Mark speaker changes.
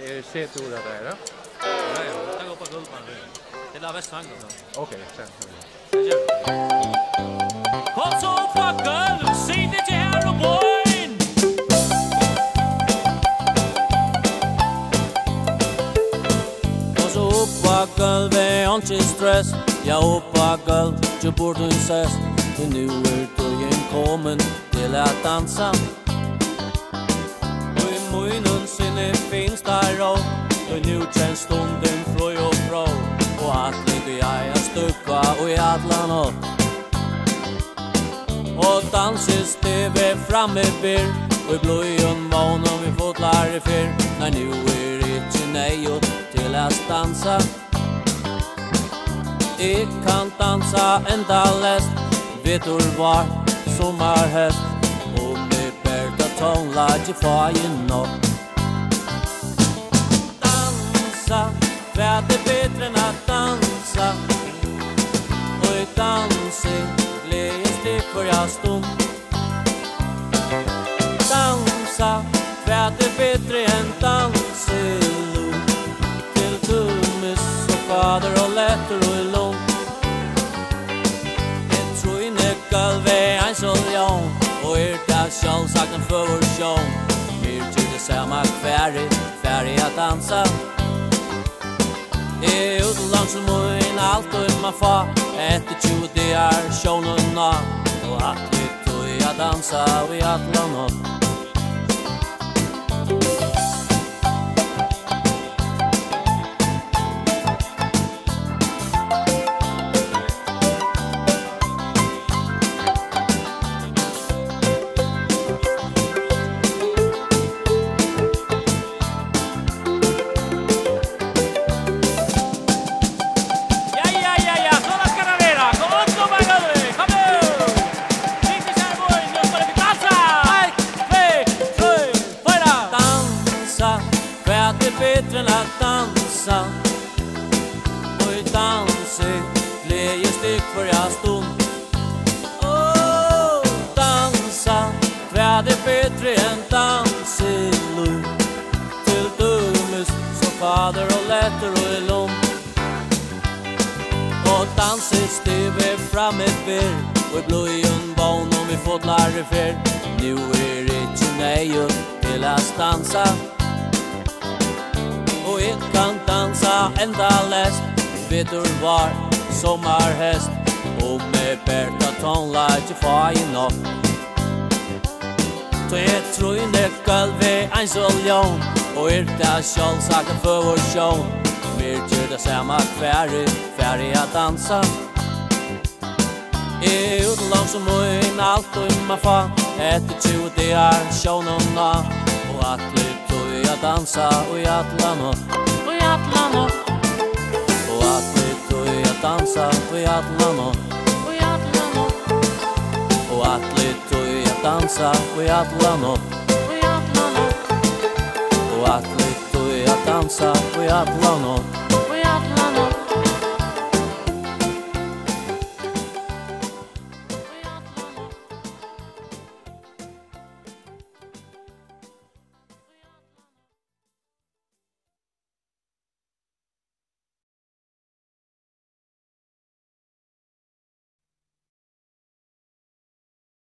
Speaker 1: det är sett tora där. Ja,
Speaker 2: ja. Jag går på gulpan nu. Det la väst sang då.
Speaker 1: Okej, sen.
Speaker 2: Kom så på gulv, se det till här och boy. Uppvakkal, vi er ikke stress Ja, gulv, du burde sest Men nu er dagen kommet til at dansa Og i møyne sinne finns där ro Då nu känns stunden fröj och frå Och att lite jag är stucka och i alla nåt Och danses det vi framme bir Och i blöjon mån om vi fotlar i fyr När nu är det inte nej och till att dansa. Ik kan dansa enda läst. Vet du var sommarhäst Om det bär ta tång Lade jag få i nåt kvarja stund Dansa, fært er betre enn danselu Til tummis og fader og letter og lån Et trøyne galve ein soljon Og er da sjål sagt en fyrir sjån Myr til det samme kværi, færi at dansa E utlands mun alt og ma fa Etter 20 dagar sjånen av Och att vi tog jag dansa och i att lång dansa. Og i danse Gleje stygg for jeg stund Åh, dansa Hva er bedre enn danse lov Til dømes Som fader og letter og i lom. Og danse stive fram et fyr Og i bløyen vogn om vi fått lærre fyr Nu er det ikke nøye til å stansa Og jeg kan enda lest Vittur var sommarhest Og med Berta tonla ikke fag nok Så jeg tror jeg gulve en så ljón Og yrta sjål sakka for sjån Mer gjør det samme kværi, kværi a dansa. Jeg er uten som hun alt og imma fa Etter 20 dagar sjån og na Og atler tog jeg dansa og i atla nå dansa Og i atlan og i atlan og og atli tui at dansa Og i atlan og i atlan og og atli tui at dansa Og i atlan og